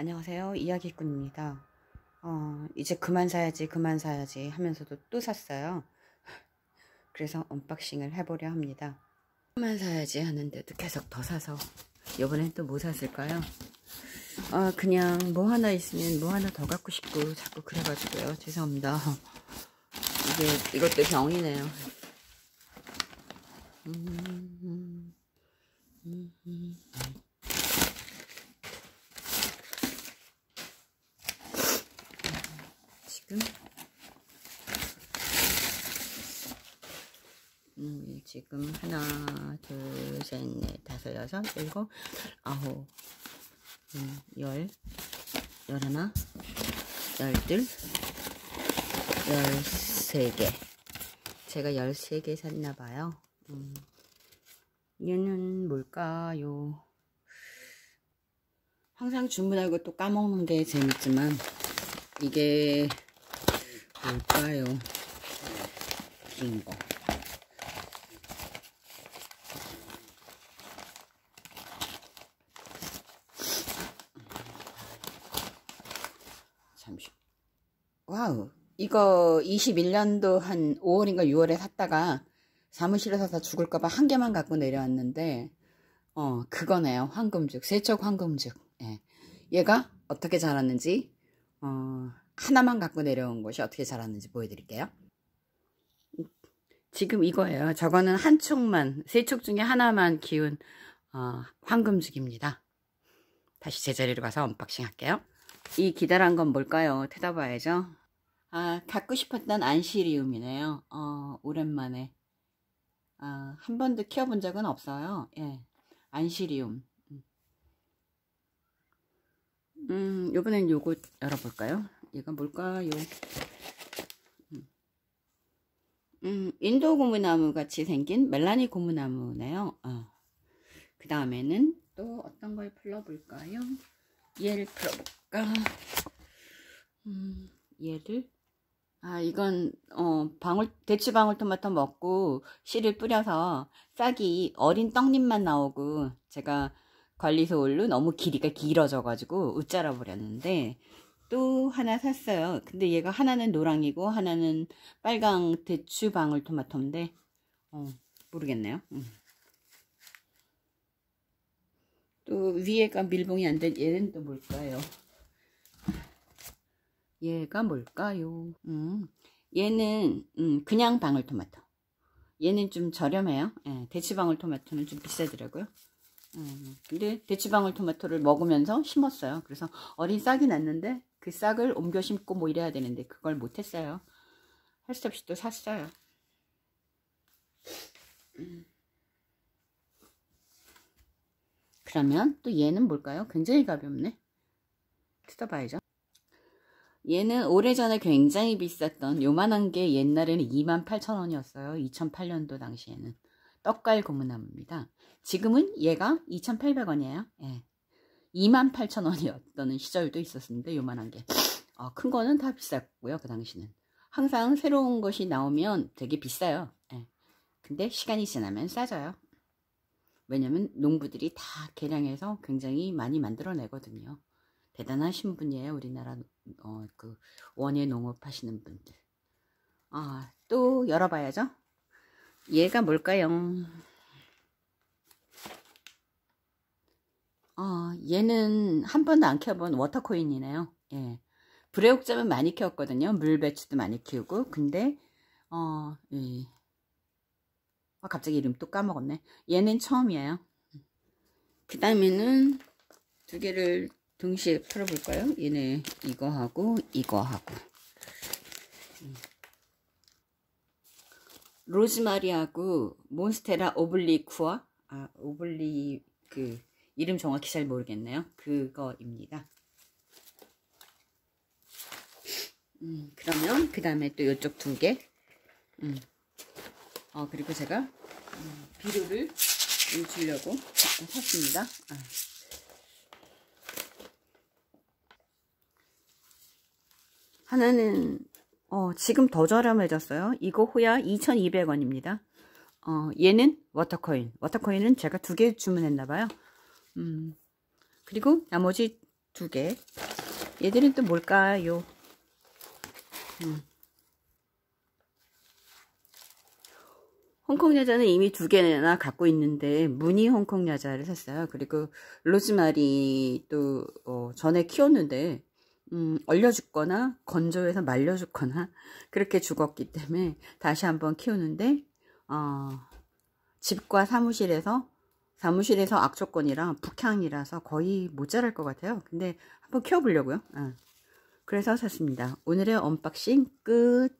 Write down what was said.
안녕하세요. 이야기꾼입니다. 어, 이제 그만 사야지, 그만 사야지 하면서도 또 샀어요. 그래서 언박싱을 해보려 합니다. 그만 사야지 하는데도 계속 더 사서 이번엔 또 뭐 샀을까요? 어, 그냥 뭐 하나 있으면 뭐 하나 더 갖고 싶고 자꾸 그래가지고요. 죄송합니다. 이게 이것도 병이네요. 음, 음, 음, 지금 음, 지금 하나, 둘, 셋, 넷, 다섯, 여섯, 일곱, 아홉, 음, 열, 열하나, 열둘, 열세 개. 제가 열세 개 샀나봐요. 음, 얘는 뭘까요? 항상 주문하고 또 까먹는 게 재밌지만, 이게 뭘까요? 긴 거. 잠시. 와우. 이거 21년도 한 5월인가 6월에 샀다가 사무실에서 다 죽을까봐 한 개만 갖고 내려왔는데, 어, 그거네요. 황금죽. 세척 황금죽. 예. 얘가 어떻게 자랐는지, 어, 하나만 갖고 내려온 것이 어떻게 자랐는지 보여드릴게요. 지금 이거예요. 저거는 한 촉만, 세 촉 중에 하나만 키운, 어, 황금죽입니다. 다시 제자리로 가서 unboxing 할게요. 이 기다란 건 뭘까요? 찾아봐야죠. 아, 갖고 싶었던 안스리움이네요. 어, 오랜만에. 아, 한 번도 키워본 적은 없어요. 예. 안스리움. 음, 요번엔 요거 열어볼까요? 얘가 뭘까요? 음, 음 인도 고무나무 같이 생긴 멜라니 고무나무네요. 어. 그 다음에는 또 어떤 걸 풀어볼까요? 얘를 풀어볼까? 음, 얘를 아 이건 어 방울 대추 방울토마토 먹고 씨를 뿌려서 싹이 어린 떡잎만 나오고 제가 관리소울로 너무 길이가 길어져 가지고 웃자라 버렸는데 또 하나 샀어요. 근데 얘가 하나는 노랑이고 하나는 빨강 대추 방울토마토인데 어 모르겠네요. 음. 또 위에가 밀봉이 안 된 얘는 또 뭘까요? 얘가 뭘까요? 음, 얘는 음, 그냥 방울토마토. 얘는 좀 저렴해요. 예, 대치방울토마토는 좀 비싸더라고요. 음, 근데 대치방울토마토를 먹으면서 심었어요. 그래서 어린 싹이 났는데 그 싹을 옮겨 심고 뭐 이래야 되는데 그걸 못했어요. 할 수 없이 또 샀어요. 음. 그러면 또 얘는 뭘까요? 굉장히 가볍네. 뜯어봐야죠. 얘는 오래전에 굉장히 비쌌던 요만한 게 옛날에는 28,000원이었어요. 2008년도 당시에는. 떡갈 고무나무입니다. 지금은 얘가 2,800원이에요. 예. 28,000원이었던 시절도 있었습니다. 요만한 게. 어, 큰 거는 다 비쌌고요. 그 당시는. 항상 새로운 것이 나오면 되게 비싸요. 예. 근데 시간이 지나면 싸져요. 왜냐면 농부들이 다 개량해서 굉장히 많이 만들어내거든요. 대단하신 분이에요. 우리나라 어, 그 원예 농업 하시는 분들. 아, 또 열어봐야죠. 얘가 뭘까요? 어, 얘는 한 번도 안 키워본 워터코인이네요. 예. 브레옥점은 많이 키웠거든요. 물배추도 많이 키우고. 근데, 어, 예. 아, 갑자기 이름 또 까먹었네. 얘는 처음이에요. 그 다음에는 두 개를 동시에 풀어볼까요? 얘네 이거하고 이거하고 로즈마리하고 몬스테라 오블리쿠아 아 오블리 그 이름 정확히 잘 모르겠네요. 그거입니다. 음, 그러면 그 다음에 또 이쪽 두 개. 음. 어, 그리고 제가 음, 비료를 좀 주려고 샀습니다. 아. 하나는 어, 지금 더 저렴해졌어요. 이거 호야 2,200원입니다. 어, 얘는 워터코인. 워터코인은 제가 두 개 주문했나봐요. 음, 그리고 나머지 두 개. 얘들은 또 뭘까요? 음. 홍콩 야자는 이미 두 개나 갖고 있는데 무늬 홍콩 야자를 샀어요. 그리고 로즈마리 또 어, 전에 키웠는데 음, 얼려 죽거나 건조해서 말려 죽거나 그렇게 죽었기 때문에 다시 한번 키우는데 어, 집과 사무실에서 사무실에서 악조건이랑 북향이라서 거의 모자랄 것 같아요. 근데 한번 키워보려고요. 어. 그래서 샀습니다. 오늘의 unboxing 끝.